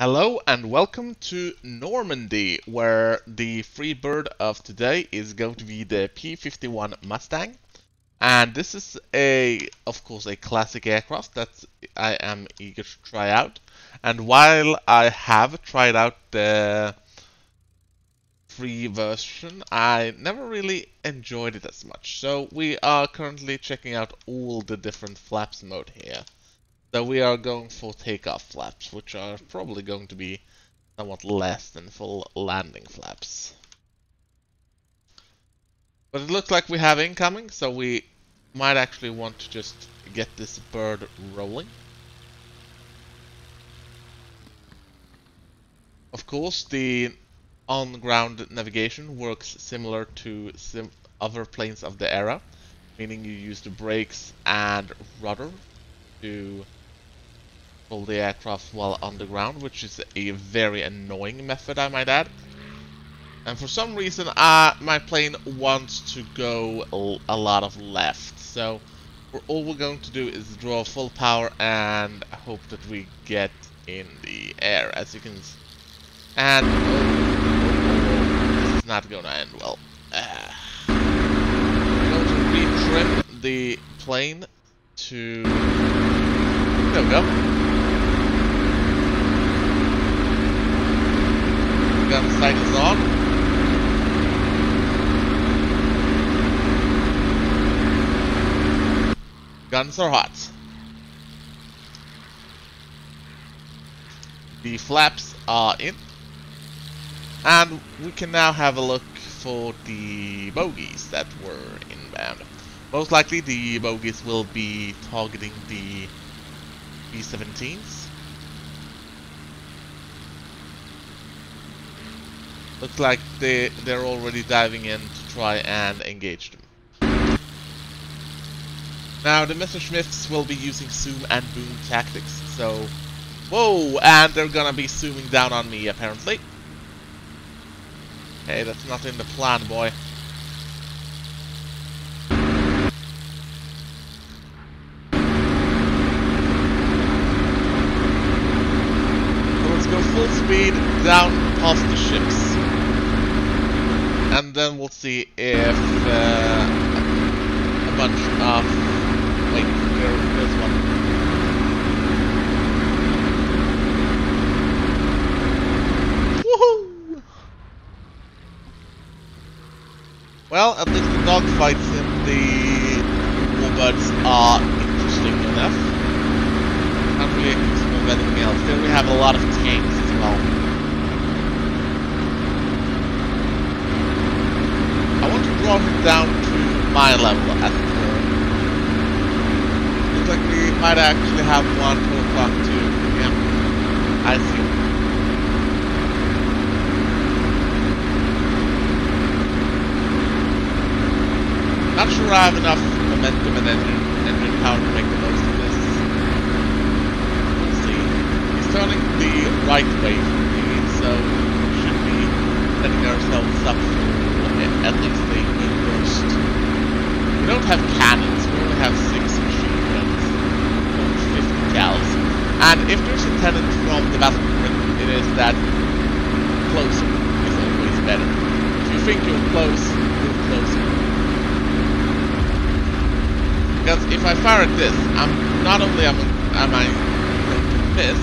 Hello and welcome to Normandy, where the free bird of today is going to be the P-51 Mustang. And this is a, of course, a classic aircraft that I am eager to try out. And while I have tried out the free version, I never really enjoyed it as much. So we are currently checking out all the different flaps mode here. So we are going for takeoff flaps, which are probably going to be somewhat less than full landing flaps. But it looks like we have incoming, so we might actually want to just get this bird rolling. Of course, the on-ground navigation works similar to sim other planes of the era, meaning you use the brakes and rudder to the aircraft while underground, which is a very annoying method, I might add. And for some reason, uh, my plane wants to go a lot of left. So all we're going to do is draw full power and hope that we get in the air, as you can see. And oh, oh, oh, this is not going to end well. Uh, I'm going to retrim the plane to... There we go. Gun sight is on. Guns are hot. The flaps are in. And we can now have a look for the bogies that were inbound. Most likely the bogies will be targeting the B-17s. Looks like they, they're already diving in to try and engage them. Now, the Messerschmitts will be using zoom and boom tactics, so... Whoa! And they're gonna be zooming down on me, apparently. Hey, that's not in the plan, boy. So let's go full speed down past the ships and then we'll see if uh, a bunch of wait there, there's one. Woohoo! Well at least the dogfights in the warbirds are interesting enough. Can't really interesting of anything else then we have a lot of tanks as well brought it down to my level at the Looks like we might actually have one to o'clock too. Yeah, I see. Not sure I have enough momentum and engine, engine power to make the most of this. Let's see. He's turning the right way for me, so we should be setting ourselves up for at least a we don't have cannons, we only have six machine guns. 50 cals. And if tenet from the Battle it is that closer is always better. If you think you're close, move closer. Because if I fire at this, I'm not only am, am I going to miss,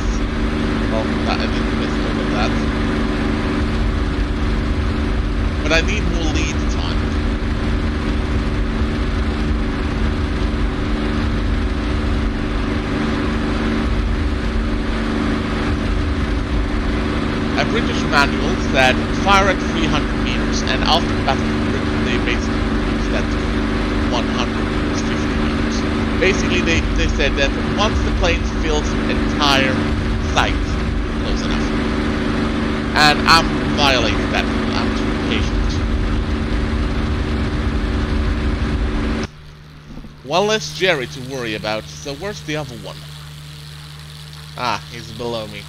well, I didn't miss all of that, but I need more lead time. a British manual said fire at 300 meters, and after Battle they basically reduced that to 100 meters, 50 meters. Basically, they, they said that once the plane fills the entire sight, close enough. And I'm violating that. I'm too patient. One less Jerry to worry about, so where's the other one? Ah, he's below me.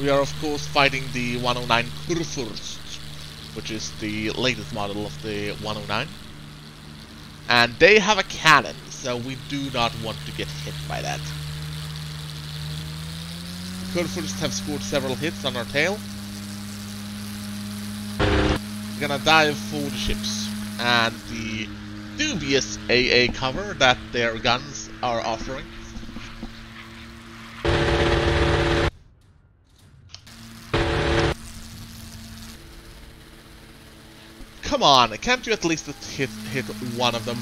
We are of course fighting the 109 Kurfürst, which is the latest model of the 109. And they have a cannon, so we do not want to get hit by that. Kurfürst have scored several hits on our tail. We're gonna dive for the ships. And the dubious AA cover that their guns are offering. Come on, can't you at least hit hit one of them?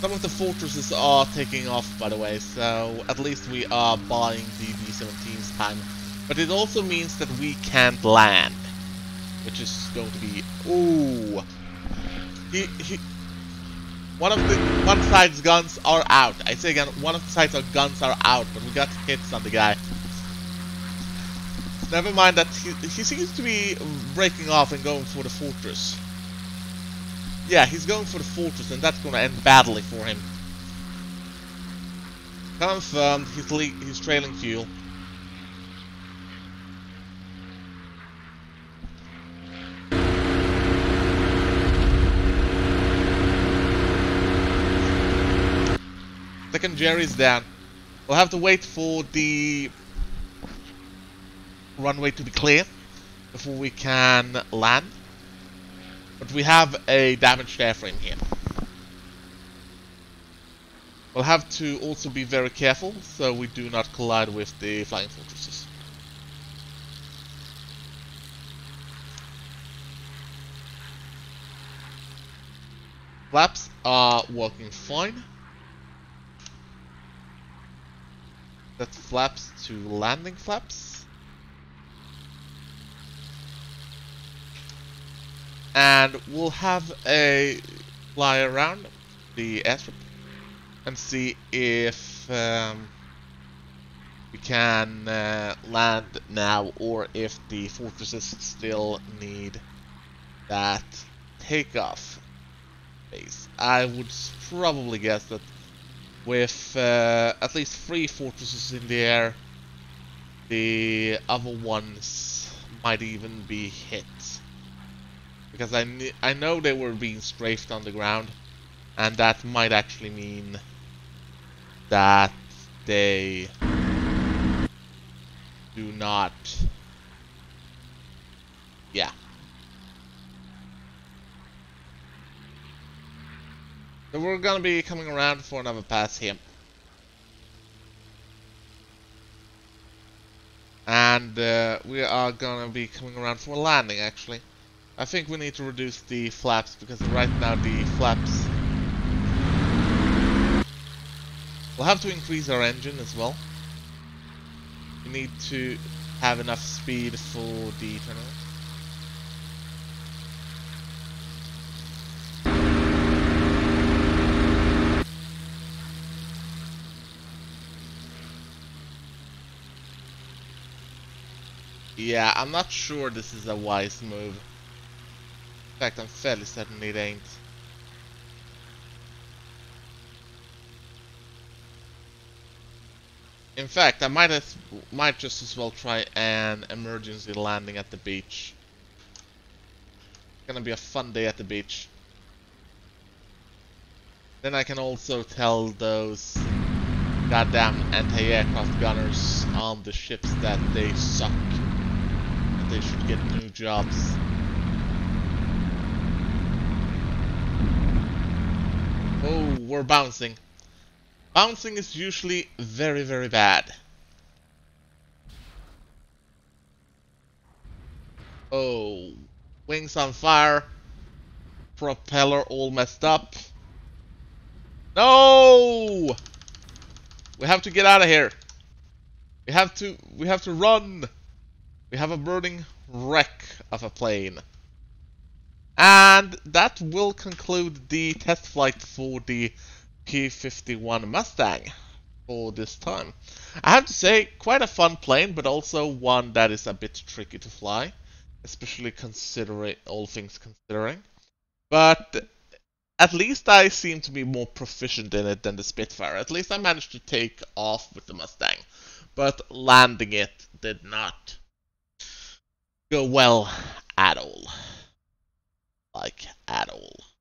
Some of the fortresses are taking off, by the way, so at least we are buying the B-17's time. But it also means that we can't land, which is going to be... Ooh! He, he, one of the one side's guns are out. I say again, one of the side's guns are out, but we got hits on the guy. Never mind that he, he seems to be breaking off and going for the fortress. Yeah, he's going for the fortress, and that's to end badly for him. Confirmed, he's, he's trailing fuel. Second Jerry's down. We'll have to wait for the runway to be clear before we can land. But we have a damaged airframe here. We'll have to also be very careful so we do not collide with the flying fortresses. Flaps are working fine. Set flaps to landing flaps. And we'll have a fly around the airstrip and see if um, we can uh, land now or if the fortresses still need that takeoff base. I would probably guess that with uh, at least three fortresses in the air. The other ones might even be hit. Because I, I know they were being strafed on the ground, and that might actually mean that they do not... Yeah. So we're gonna be coming around for another pass here. And uh, we are gonna be coming around for a landing actually. I think we need to reduce the flaps because right now the flaps... We'll have to increase our engine as well. We need to have enough speed for the tunnel. Yeah, I'm not sure this is a wise move. In fact, I'm fairly certain it ain't. In fact, I might as, might just as well try an emergency landing at the beach. It's gonna be a fun day at the beach. Then I can also tell those goddamn anti-aircraft gunners on the ships that they suck they should get new jobs. Oh, we're bouncing. Bouncing is usually very, very bad. Oh, wings on fire. Propeller all messed up. No! We have to get out of here. We have to, we have to run. We have a burning wreck of a plane. And that will conclude the test flight for the P-51 Mustang for this time. I have to say, quite a fun plane, but also one that is a bit tricky to fly, especially considering all things considering. But at least I seem to be more proficient in it than the Spitfire. At least I managed to take off with the Mustang, but landing it did not go well at all. Like, at all.